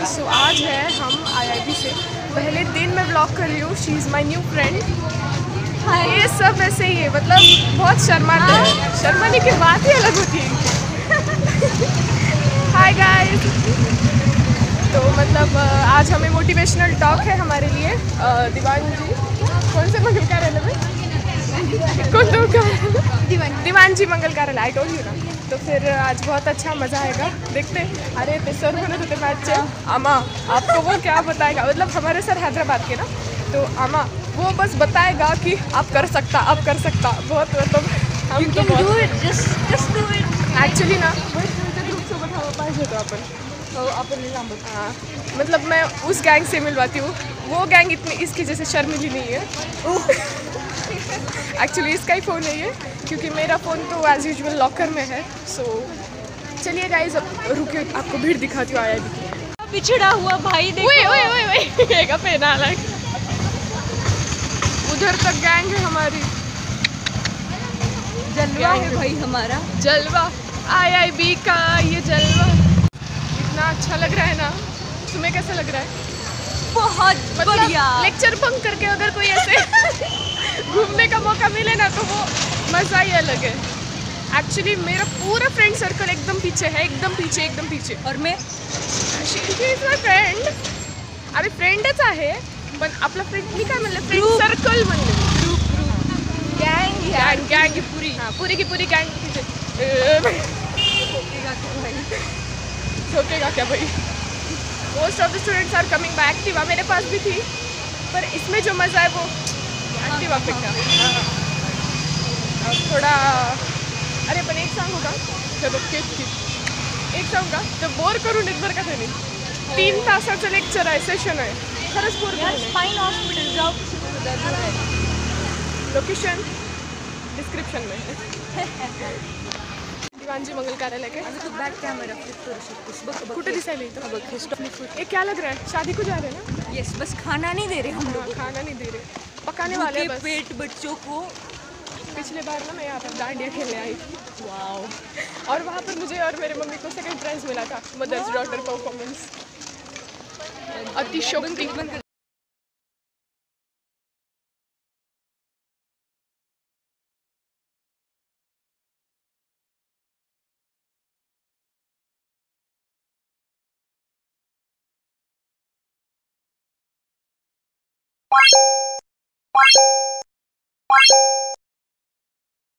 सो so, आज है हम आईआईटी से। पहले दिन मैं ब्लॉग कर रही हूँ। She is my new friend ये सब ऐसे ही है। मतलब बहुत शर्मा है। शर्माने की बात ही अलग होती है हाय गाइस तो मतलब आज हमें मोटिवेशनल टॉक है हमारे लिए। दीवान जी। कौन से मंगल का रहने में कौन लोग का। दीवान जी मंगल कार्यालय आई टोल्ड यू ना। तो फिर आज बहुत अच्छा मज़ा आएगा। देखते अरे ते सर म्हणत होते मॅचचे आमा आपको वो क्या बताएगा? मतलब हमारे सर हैदराबाद के ना। तो आमा वो बस बताएगा कि आप कर सकता आप कर सकता। बहुत मतलब हम तो ॲक्च्युली ना ग्रुपसोबत हवं पाहिजे होतं आपण तो अपन। लांबत हाँ। मतलब मैं उस गैंग से मिलवाती हूँ। वो गैंग इतनी इसकी जैसे शर्मिली नहीं है। एक्चुअली इसका ही फ़ोन है ये। क्योंकि मेरा फ़ोन तो एज़ यूजल लॉकर में है सो चलिए गाइज़ अब रुके आपको भीड़ दिखाती हूँ आया भी पिछड़ा हुआ भाई देखो। ओए ओए ओए ओए। एक पेन अलग उधर तक गैंग है हमारी। जलवा है भाई हमारा। जलवा। आई आई बी का ये जलवा। इतना अच्छा लग रहा है ना? तुम्हें कैसा लग रहा है? बहुत बढ़िया। लेक्चर बंक करके अगर कोई ऐसे घूमने का मौका मिले ना तो वो मज़ा ही अलग है। एक्चुअली मेरा पूरा फ्रेंड सर्कल एकदम पीछे है एकदम पीछे एकदम पीछे। और मैं इज़ माय फ्रेंड अरे फ्रेंडच आहे पण आपला फ्रेंड मी काय म्हणलं फ्रेंड सर्कल म्हणले group group gang gang gang की पूरी। हाँ। पूरी की पूरी गैंग पीछे ठोकेगा क्या भाई? Most of the students are coming by Activa मेरे पास भी थी पर इसमें जो मज़ा है वो एक्टिवा पे का थोडा अरे पण एक सांगू का हे बघ केक की एक सांगू का तर बोर करून येत बरं का त्याने तीन तासाचं लेक्चर आहे सेशन आहे। खरंच बोर यार स्पाइन हॉस्पिटल किसी हो है। लोकेशन डिस्क्रिप्शन में। है दीवानजी मंगल कार्यालय के। तू बॅक कॅमेरा करू कुठे दिसायला इथं? बघ हे ये क्या लग रहा है? शादी को जा रहे हैं ना? यस बस खाना नहीं दे रहे हम हाँ, लोग। खाना नहीं दे रहे। पकाने वाले हैं पेट बच्चों को पिछले बार ना मैं यहाँ पर डांडिया खेलने आई। वाओ और वहाँ पर मुझे और मेरे मम्मी को सेकंड प्राइज मिला था मदर्स डॉटर परफॉर्मेंस अतिशोक्ति Bye.